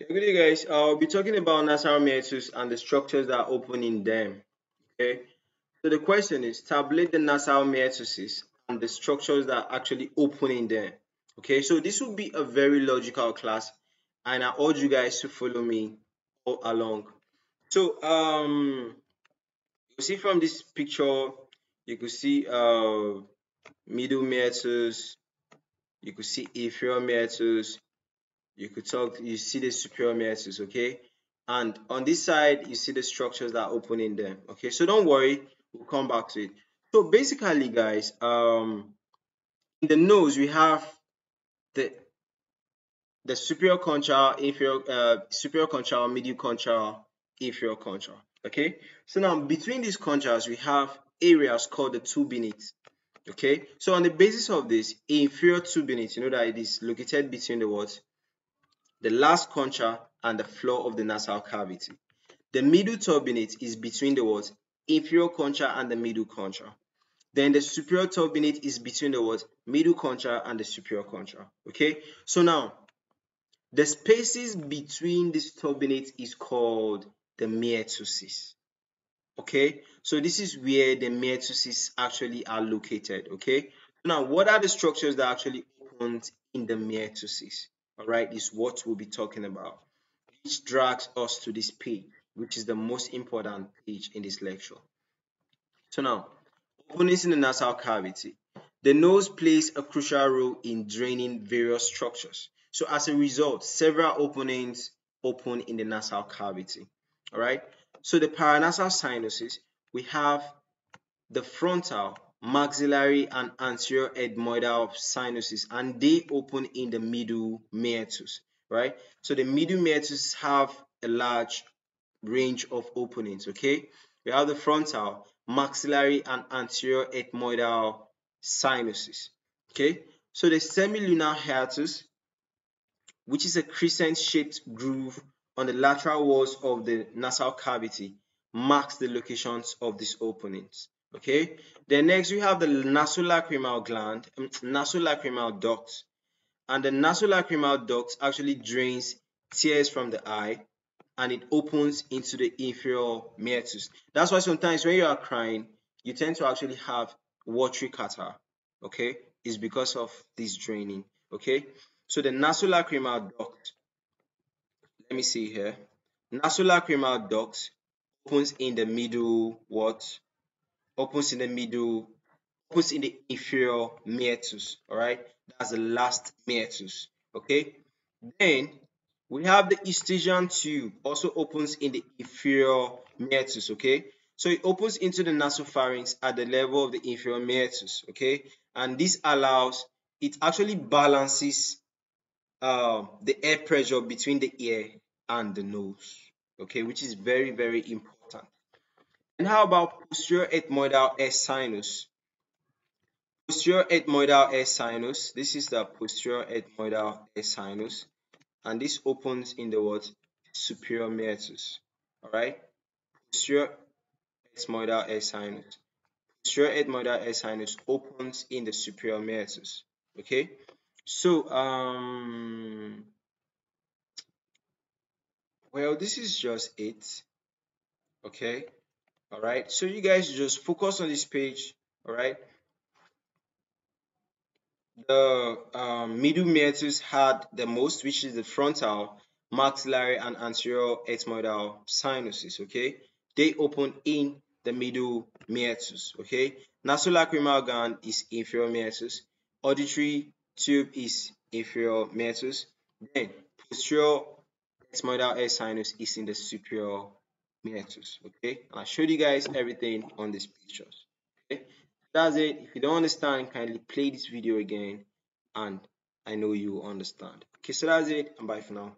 Good day, guys. I'll be talking about nasal meatus and the structures that are open in them. Okay. So the question is tabulate the nasal meatuses and the structures that are actually open in them. Okay. So this will be a very logical class, and I urge you guys to follow me all along. So um, you see from this picture, you could see uh middle meatus, you could see inferior meatus, you could talk, you see the superior meatus, okay? And on this side, you see the structures that open in them, okay? So don't worry, we'll come back to it. So basically, guys, um, in the nose, we have the the superior concha, inferior, uh, superior concha, middle concha, inferior concha. Okay. So now between these conchas, we have areas called the turbinates. Okay. So on the basis of this, inferior turbinate, you know that it is located between the what the last concha and the floor of the nasal cavity. The middle turbinate is between the what? Inferior concha and the middle concha. Then the superior turbinate is between the what? Middle concha and the superior concha. Okay? So now, the spaces between these turbinates is called the meatuses. Okay? So this is where the meatuses actually are located. Okay? Now, what are the structures that actually open in the meatuses? All right, is what we'll be talking about, which drags us to this page, which is the most important page in this lecture. So now, openings in the nasal cavity. The nose plays a crucial role in draining various structures. So as a result, several openings open in the nasal cavity. All right. So the paranasal sinuses, we have the frontal, maxillary and anterior ethmoidal sinuses and they open in the middle meatus right? So the middle meatus have a large range of openings okay? We have the frontal maxillary and anterior ethmoidal sinuses okay? So the semilunar hiatus which is a crescent shaped groove on the lateral walls of the nasal cavity marks the locations of these openings Okay. Then next we have the nasolacrimal gland, um, nasolacrimal duct. And the nasolacrimal duct actually drains tears from the eye and it opens into the inferior meatus. That's why sometimes when you are crying, you tend to actually have watery catarrh. Okay. Is because of this draining. Okay. So the nasolacrimal duct, let me see here. Nasolacrimal duct opens in the middle what opens in the middle, opens in the inferior meatus. All right, that's the last meatus. Okay, then we have the Eustachian tube, also opens in the inferior meatus. Okay, so it opens into the nasopharynx at the level of the inferior meatus. Okay, and this allows it actually balances uh, the air pressure between the ear and the nose. Okay, which is very very important. And how about posterior ethmoidal air sinus? Posterior ethmoidal air sinus. This is the posterior ethmoidal air sinus. And this opens in the what? Superior meatus. Alright? Posterior ethmoidal air sinus. Posterior ethmoidal air sinus opens in the superior meatus. Okay? So, um, well, this is just it. Okay? All right? So you guys just focus on this page all right? The um, middle meatus had the most which is the frontal maxillary and anterior ethmoidal sinuses okay? They open in the middle meatus okay? Nasolacrimal gland is inferior meatus auditory tube is inferior meatus then posterior ethmoidal air sinus is in the superior meatus okay? I showed you guys everything on these pictures okay? That's it. If you don't understand kindly play this video again and i know you understand. Okay so that's it and bye for now